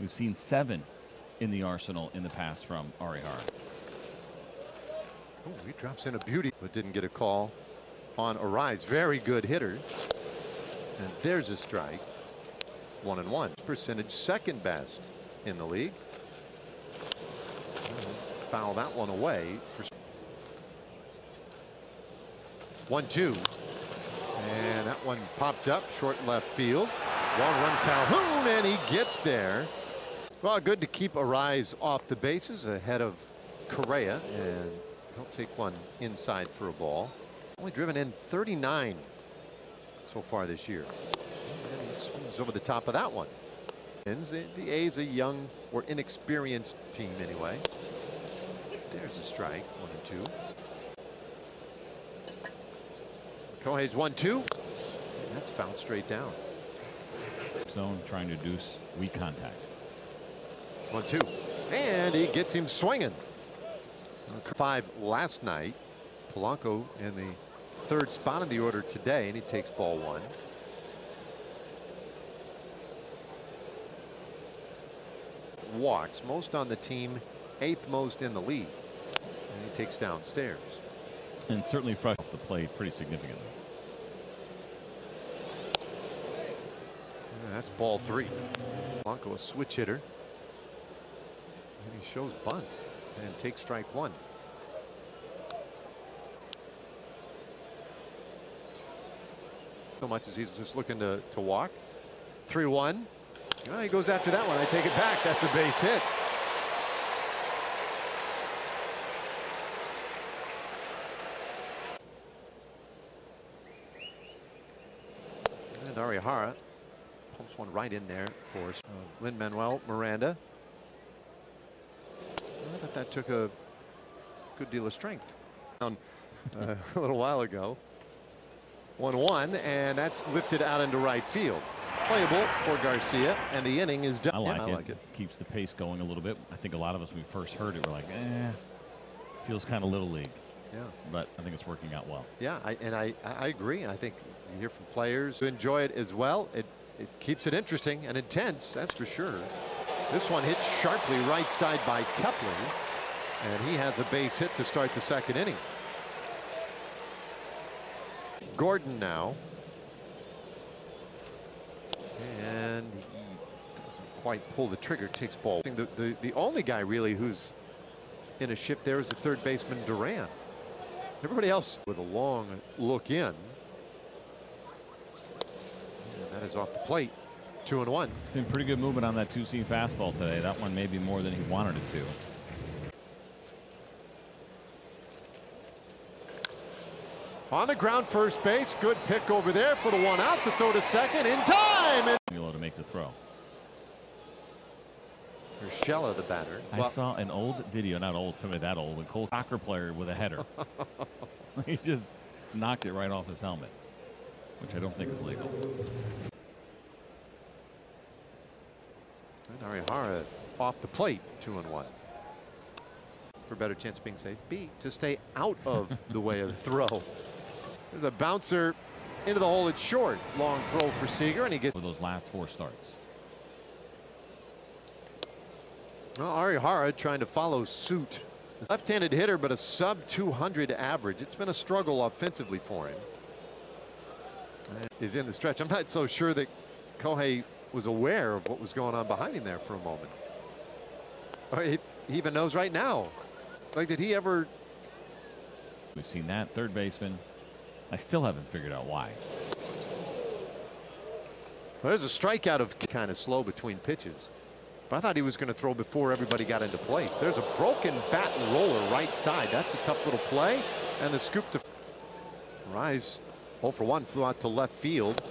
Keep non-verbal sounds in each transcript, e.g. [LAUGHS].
We've seen seven in the arsenal in the past from Arihara. Oh, he drops in a beauty, but didn't get a call on Arraez. Very good hitter. And there's a strike. One and one. Percentage second best in the league. Foul that one away. For one two. And that one popped up short left field. Long run Calhoun and he gets there. Well good to keep Arraez off the bases ahead of Correa and he'll take one inside for a ball. Only driven in 39 so far this year. And he swings over the top of that one. The, the A's a young or inexperienced team anyway. There's a strike, one and two. Kohei's one two. That's fouled straight down. Zone trying to deuce weak contact. One two. And he gets him swinging. Five last night. Polanco in the third spot in the order today, and he takes ball one. Walks most on the team, eighth most in the league. And he takes downstairs. And certainly fresh off the plate pretty significantly. That's ball three. Polanco a switch hitter. And he shows bunt and takes strike one. So much as he's just looking to, to walk. 3 1. Well, he goes after that one. I take it back. That's a base hit. And Arihara pumps one right in there for uh, Lin Manuel Miranda. I that took a good deal of strength uh, [LAUGHS] a little while ago. 1 1, and that's lifted out into right field. Playable for Garcia, and the inning is done. I like, yeah, I it. like it. Keeps the pace going a little bit. I think a lot of us, when we first heard it, were like, eh, feels kind of little league. Yeah. But I think it's working out well. Yeah, I, and I, I agree. I think you hear from players who enjoy it as well. It, it keeps it interesting and intense, that's for sure. This one hit sharply right side by Kepler, and he has a base hit to start the second inning. Gordon now. And he doesn't quite pull the trigger, takes ball. The, the, the only guy really who's in a shift there is the third baseman Duran. Everybody else with a long look in. And that is off the plate. Two and one. It's been pretty good movement on that two seam fastball today. That one maybe more than he wanted it to. On the ground, first base. Good pick over there for the one out to throw to second in time. And Milo to make the throw. Urshela, the batter. I Well, saw an old video, not old, probably that old, a Cole soccer player with a header. [LAUGHS] he just knocked it right off his helmet, which I don't think is legal. And Arihara off the plate, two and one. For a better chance of being safe. B, to stay out of [LAUGHS] the way of the throw. There's a bouncer into the hole. It's short. Long throw for Seager, and he gets. For those last four starts. Well, Arihara trying to follow suit. Left-handed hitter, but a sub 200 average. It's been a struggle offensively for him. Is in the stretch. I'm not so sure that Kohei was aware of what was going on behind him there for a moment. Or he, he even knows right now. Like, did he ever? We've seen that third baseman. I still haven't figured out why. Well, there's a strikeout of kind of slow between pitches. But I thought he was going to throw before everybody got into place. There's a broken bat roller right side. That's a tough little play. And the scoop to Rise 0 for 1 flew out to left field.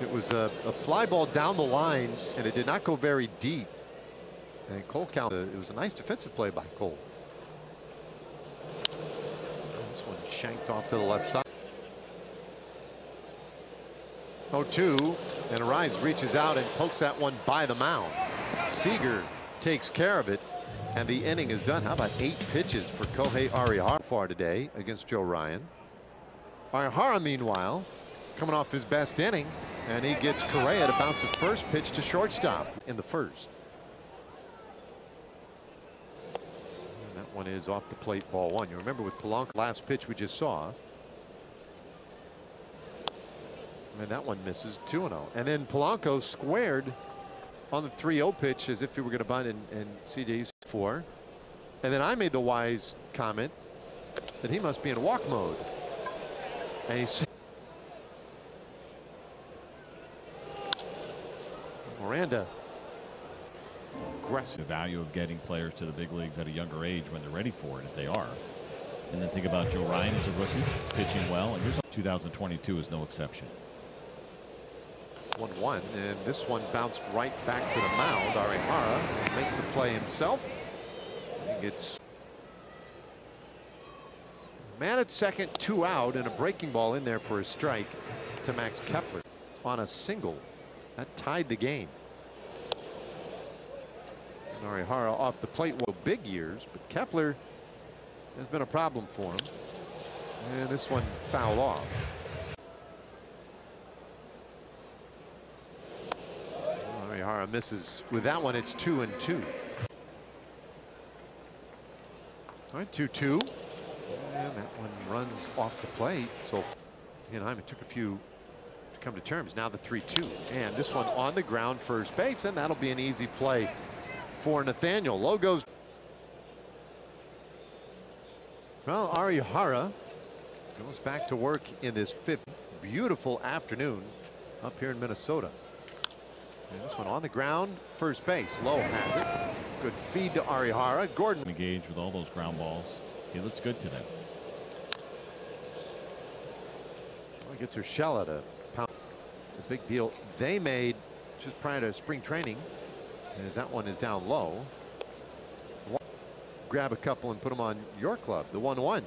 It was a, a fly ball down the line, and it did not go very deep. And Cole count. Uh, it was a nice defensive play by Cole. This one shanked off to the left side. 0-2, and Rise reaches out and pokes that one by the mound. Seager takes care of it, and the inning is done. How about eight pitches for Kohei Arihara far today against Joe Ryan? Arihara, meanwhile, coming off his best inning, And he gets Correa to bounce the first pitch to shortstop in the first. And that one is off the plate ball one. You remember with Polanco last pitch we just saw. And that one misses 2 0. And then Polanco squared on the 3 0 pitch as if he were going to bunt and, CJ's four. And then I made the wise comment that he must be in walk mode. And he's Miranda aggressive. The value of getting players to the big leagues at a younger age when they're ready for it, if they are. And then think about Joe Ryan as a rookie, pitching well, and here's 2022 is no exception. 1 1, and this one bounced right back to the mound. Arihara makes the play himself. He gets man at second, two out, and a breaking ball in there for a strike to Max Kepler on a single. That tied the game. And Arihara off the plate, well, big years, but Kepler has been a problem for him. And this one foul off. Arihara misses with that one. It's two and two. All right, two two. And that one runs off the plate. So it took a few to come to terms. Now the 3 2. And this one on the ground first base. And that'll be an easy play for Nathaniel. Logos. Well, Arihara goes back to work in this fifth beautiful afternoon up here in Minnesota. And this one on the ground, first base. Lowe has it. Good feed to Arihara. Gordon engaged with all those ground balls. He looks good today. Well, gets her shell at a pound. A big deal they made just prior to spring training. As that one is down low. Grab a couple and put them on your club. The 1 1.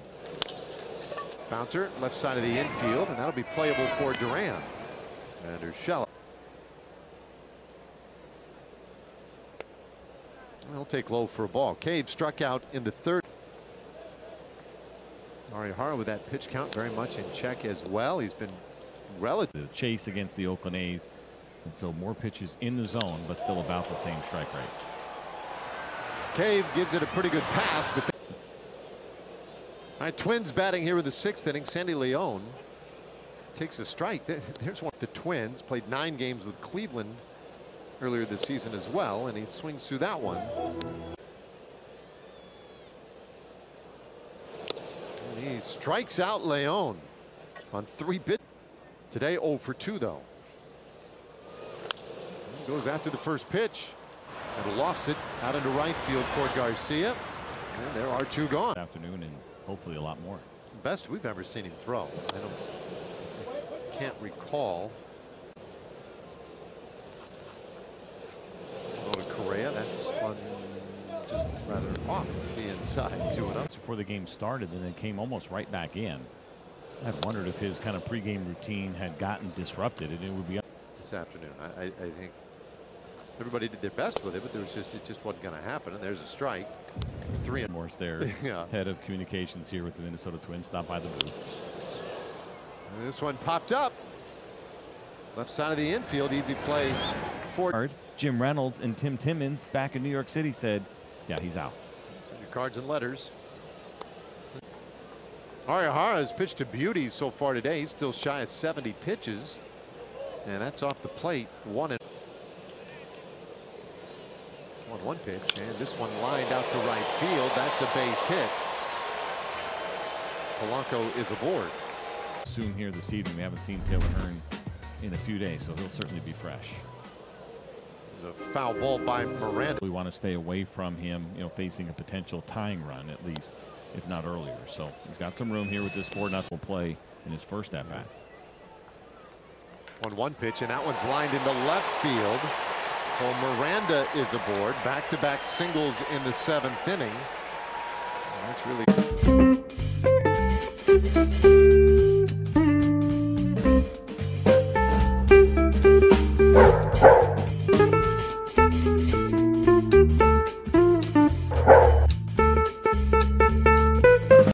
Bouncer left side of the infield, and that'll be playable for Duran. And Urshela. He'll take low for a ball. Cave struck out in the third. Arihara with that pitch count very much in check as well. He's been relative. Chase against the Oakland A's. And so more pitches in the zone, but still about the same strike rate. Cave gives it a pretty good pass, but. All right, Twins batting here with the sixth inning. Sandy Leon takes a strike. [LAUGHS] There's one. The Twins played nine games with Cleveland earlier this season as well, and he swings through that one. And he strikes out Leon on three bit today 0 for 2 though. Goes after the first pitch and lofts it out into right field for Garcia. And there are two gone. Afternoon and hopefully a lot more. Best we've ever seen him throw. I don't I can't recall Go to Correa. That's on just rather off the inside, 2 0. Before the game started, and then came almost right back in. I wondered if his kind of pregame routine had gotten disrupted, and it would be this afternoon. I, I, I think everybody did their best with it, but there was just it just wasn't going to happen. And there's a strike. Three and Morse there, [LAUGHS] yeah. head of communications here with the Minnesota Twins, stopped by the booth. And this one popped up. Left side of the infield, easy play for Jim Reynolds and Tim Timmons back in New York City said, yeah, he's out. Send your cards and letters. Arihara has pitched to beauty so far today. He's still shy of 70 pitches. And that's off the plate. One and one one pitch. And this one lined out to right field. That's a base hit. Polanco is aboard. Soon here this evening, We haven't seen Taylor Hearn in a few days, so he'll certainly be fresh. A foul ball by Miranda. We want to stay away from him, you know, facing a potential tying run at least, if not earlier. So he's got some room here with this 4 0 play in his first at bat. On 1 pitch, and that one's lined into left field. So Miranda is aboard. Back to back singles in the seventh inning. That's really.